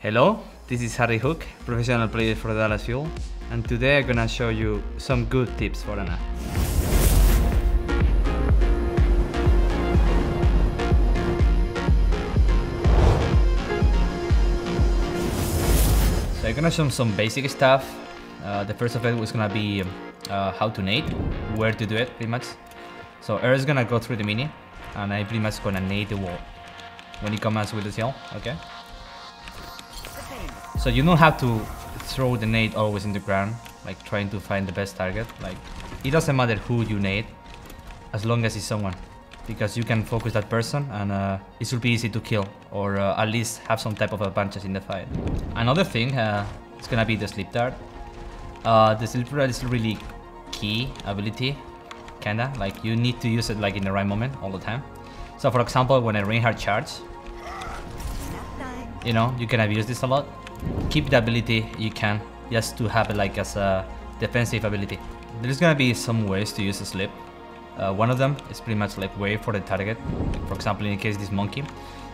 Hello, this is HarryHook, professional player for Dallas Fuel, and today I'm gonna show you some good tips for Ana. So I'm gonna show some basic stuff. Uh, the first of it was gonna be uh, how to nade, where to do it pretty much. So Air is gonna go through the mini, and I pretty much gonna nade the wall when he comes with the seal, okay? So you don't have to throw the nade always in the ground, like trying to find the best target. Like it doesn't matter who you nade, as long as it's someone, because you can focus that person and uh, it will be easy to kill or uh, at least have some type of advantage in the fight. Another thing uh, is gonna be the sleep dart. Uh, the sleep dart is really key ability, kinda like you need to use it like in the right moment all the time. So for example, when a Reinhardt charge, you know, you can abuse this a lot. Keep the ability you can, just to have it like as a defensive ability. There's gonna be some ways to use a slip. Uh, one of them is pretty much like wait for the target. Like for example, in the case this monkey,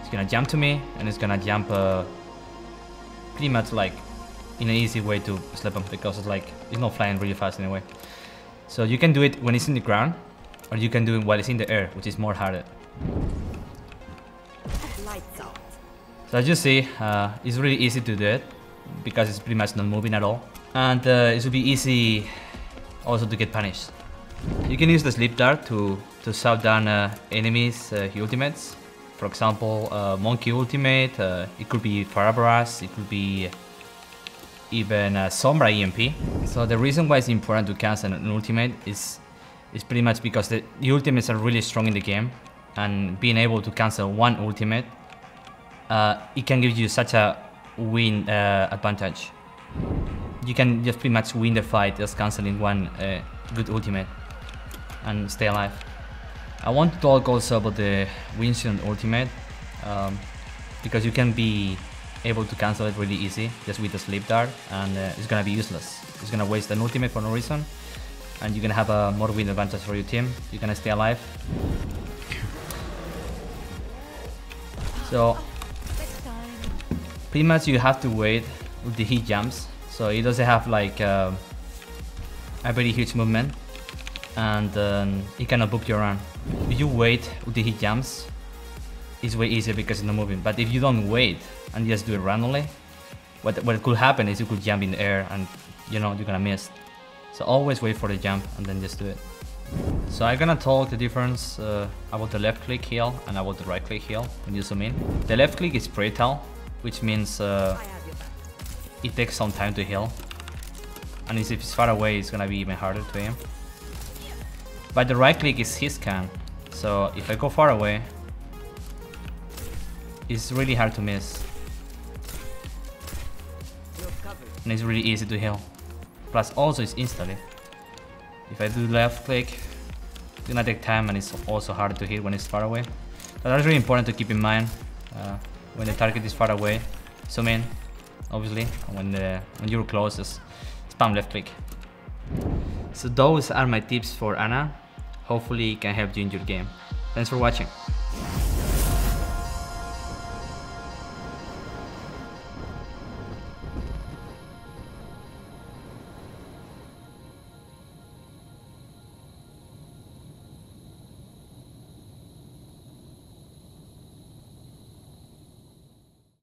it's gonna jump to me and it's gonna jump uh, pretty much like in an easy way to slip him because it's like it's not flying really fast anyway. So you can do it when it's in the ground, or you can do it while it's in the air, which is more harder. So as you see, uh, it's really easy to do it because it's pretty much not moving at all. And uh, it will be easy also to get punished. You can use the sleep dart to, to shut down uh, enemies' uh, ultimates. For example, uh, Monkey ultimate, uh, it could be Pharah barrage, it could be even Sombra EMP. So the reason why it's important to cancel an ultimate is, is pretty much because the, the ultimates are really strong in the game and being able to cancel one ultimate uh, it can give you such a win uh, advantage. You can just pretty much win the fight just canceling one uh, good ultimate and stay alive. I want to talk also about the Winston ultimate um, because you can be able to cancel it really easy just with the sleep dart and uh, it's gonna be useless. It's gonna waste an ultimate for no reason and you're gonna have a more win advantage for your team. You're gonna stay alive. So pretty much you have to wait with the heat jumps so it doesn't have like uh, a very huge movement and um, it cannot book your run. If you wait with the heat jumps it's way easier because it's not moving. But if you don't wait and just do it randomly what, what could happen is you could jump in the air and you know you're gonna miss. So always wait for the jump and then just do it. So I'm gonna talk the difference uh, about the left click heal and about the right click heal when you zoom in. The left click is projectile which means uh, it takes some time to heal. And if it's far away, it's gonna be even harder to aim. But the right click is hitscan, so if I go far away, it's really hard to miss. And it's really easy to heal. Plus also it's instantly. If I do left click, it's gonna take time and it's also harder to hit when it's far away. So that's really important to keep in mind. Uh, when the target is far away. Zoom in, obviously. When the when you're close, just spam left click. So those are my tips for Ana. Hopefully it can help you in your game. Thanks for watching.